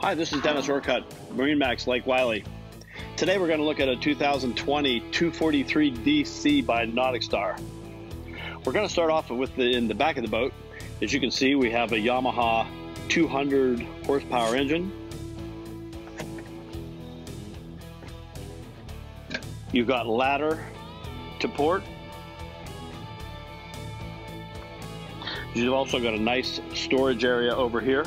Hi, this is Dennis Orcutt, MarineMax Lake Wylie. Today we're going to look at a 2020 243 DC by NauticStar. We're going to start off with the, in the back of the boat. As you can see, we have a Yamaha 200 horsepower engine. You've got ladder to port. You've also got a nice storage area over here.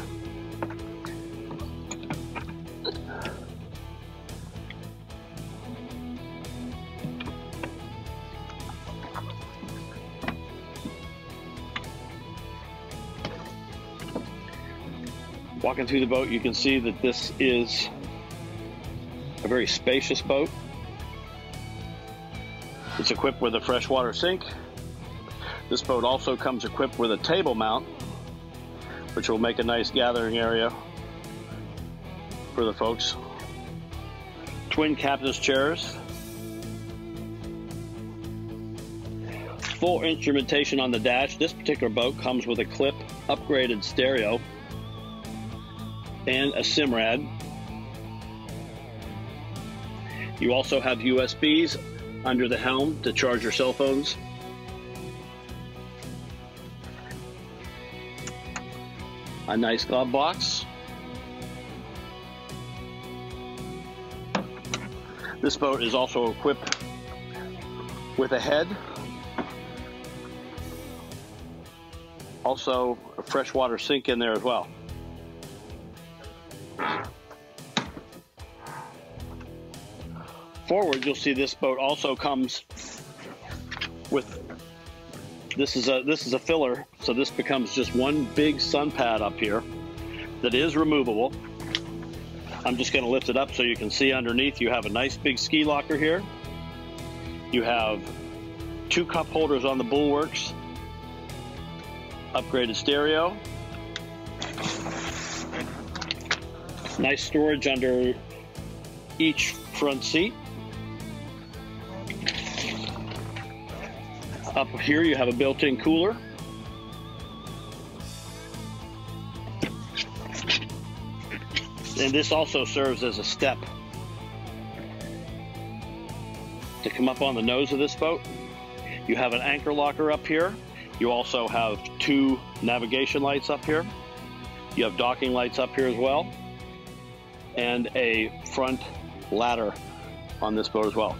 Walking through the boat, you can see that this is a very spacious boat. It's equipped with a freshwater sink. This boat also comes equipped with a table mount, which will make a nice gathering area for the folks. Twin captain's chairs. Full instrumentation on the dash. This particular boat comes with a clip upgraded stereo and a Simrad. You also have USBs under the helm to charge your cell phones. A nice glove box. This boat is also equipped with a head. Also a freshwater sink in there as well. Forward, you'll see this boat also comes with this is a this is a filler, so this becomes just one big sun pad up here that is removable. I'm just going to lift it up so you can see underneath. You have a nice big ski locker here. You have two cup holders on the bulwarks, upgraded stereo, nice storage under each front seat. Up here you have a built-in cooler. And this also serves as a step to come up on the nose of this boat. You have an anchor locker up here. You also have two navigation lights up here. You have docking lights up here as well. And a front ladder on this boat as well.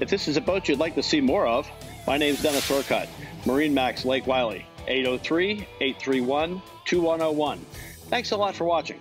If this is a boat you'd like to see more of, my name is Dennis Orcutt, MarineMax Lake Wylie, 803 831 2101. Thanks a lot for watching.